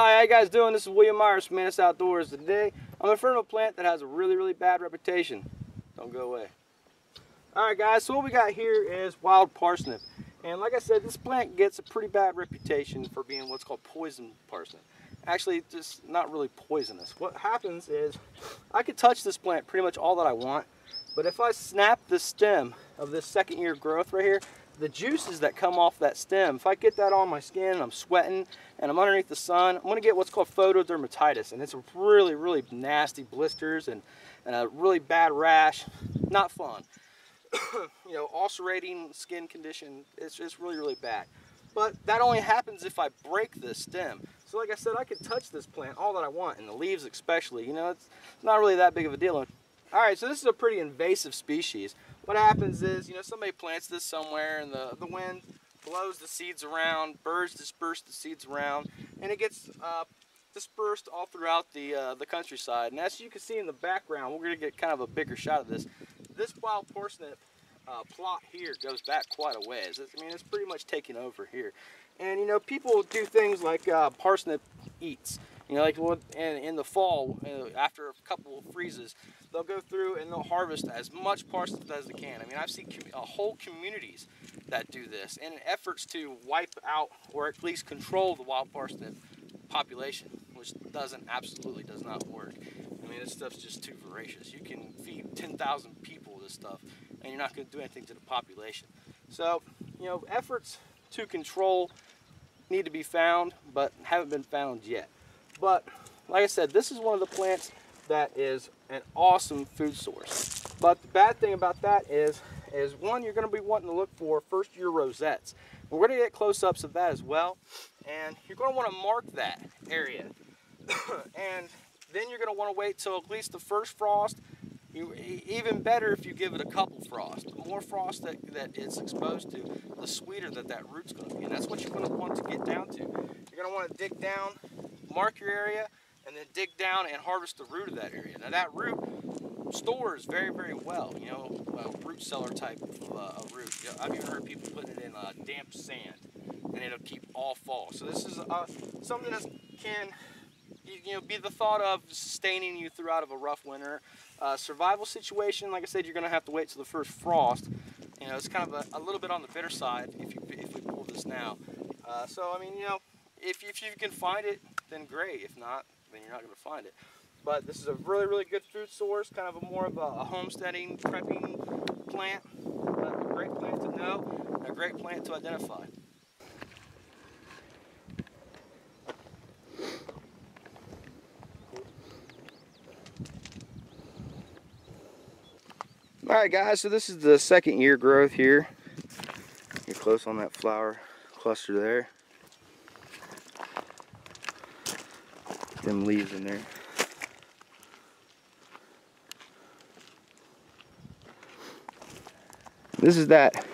Hi, how you guys doing? This is William Myers from Mantis Outdoors. Today, I'm in front of a plant that has a really, really bad reputation. Don't go away. Alright guys, so what we got here is wild parsnip. And like I said, this plant gets a pretty bad reputation for being what's called poison parsnip. Actually, just not really poisonous. What happens is, I could touch this plant pretty much all that I want, but if I snap the stem of this second year growth right here, the juices that come off that stem, if I get that on my skin and I'm sweating and I'm underneath the sun, I'm gonna get what's called photodermatitis. And it's really, really nasty blisters and, and a really bad rash. Not fun. you know, ulcerating skin condition, it's, it's really, really bad. But that only happens if I break the stem. So like I said, I could touch this plant all that I want, and the leaves especially. You know, it's not really that big of a deal. All right, so this is a pretty invasive species what happens is, you know, somebody plants this somewhere and the, the wind blows the seeds around, birds disperse the seeds around, and it gets uh, dispersed all throughout the, uh, the countryside. And as you can see in the background, we're going to get kind of a bigger shot of this. This wild parsnip uh, plot here goes back quite a ways. I mean, it's pretty much taking over here. And, you know, people do things like uh, parsnip eats. You know, like in, in the fall, after a couple of freezes, they'll go through and they'll harvest as much parsnips as they can. I mean, I've seen uh, whole communities that do this in efforts to wipe out or at least control the wild parsnip population, which doesn't, absolutely does not work. I mean, this stuff's just too voracious. You can feed 10,000 people this stuff, and you're not going to do anything to the population. So, you know, efforts to control need to be found, but haven't been found yet. But like I said, this is one of the plants that is an awesome food source. But the bad thing about that is, is one, you're gonna be wanting to look for first year rosettes. We're gonna get close-ups of that as well. And you're gonna wanna mark that area. and then you're gonna wanna wait till at least the first frost. You, even better if you give it a couple frost. The more frost that, that it's exposed to, the sweeter that that root's gonna be. And that's what you're gonna want to get down to. You're gonna wanna dig down mark your area, and then dig down and harvest the root of that area. Now that root stores very, very well, you know, a root cellar type of uh, root. I've even heard people putting it in uh, damp sand, and it'll keep all fall. So this is uh, something that can you know, be the thought of sustaining you throughout of a rough winter. Uh, survival situation, like I said, you're going to have to wait till the first frost. You know, it's kind of a, a, little bit on the bitter side if you if we pull this now. Uh, so I mean, you know, if, if you can find it, then great. If not, then you're not going to find it. But this is a really, really good food source, kind of a more of a, a homesteading, prepping plant. a great plant to know, a great plant to identify. Alright guys, so this is the second year growth here. Get close on that flower cluster there. Them leaves in there. This is that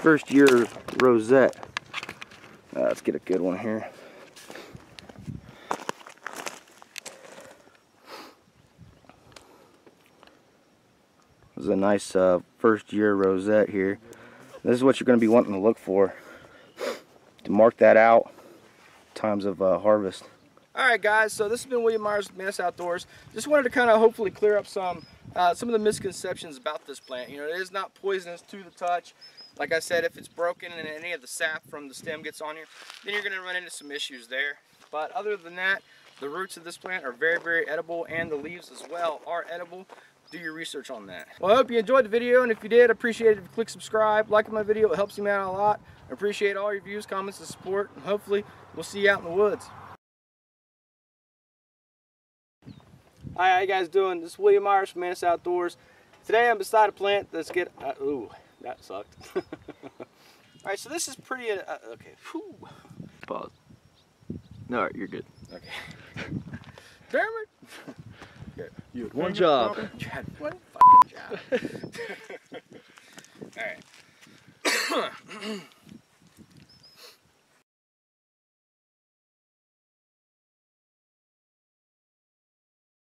first year rosette. Uh, let's get a good one here. This is a nice uh, first year rosette here. This is what you're going to be wanting to look for to mark that out times of uh, harvest. Alright guys, so this has been William Myers with Mantis Outdoors. Just wanted to kind of hopefully clear up some uh, some of the misconceptions about this plant. You know, it is not poisonous to the touch. Like I said, if it's broken and any of the sap from the stem gets on you, then you're going to run into some issues there. But other than that, the roots of this plant are very, very edible and the leaves as well are edible. Do your research on that. Well, I hope you enjoyed the video, and if you did, appreciate it click subscribe. Liking my video, it helps me out a lot. I appreciate all your views, comments, and support, and hopefully we'll see you out in the woods. Hi, how you guys doing? This is William Myers from Mantis Outdoors. Today I'm beside a plant. Let's get, uh, ooh, that sucked. All right, so this is pretty, uh, uh okay, Whew. Pause. No, you're good. Okay. Damn it! Okay. You had one, job. job. You one fucking job. All right.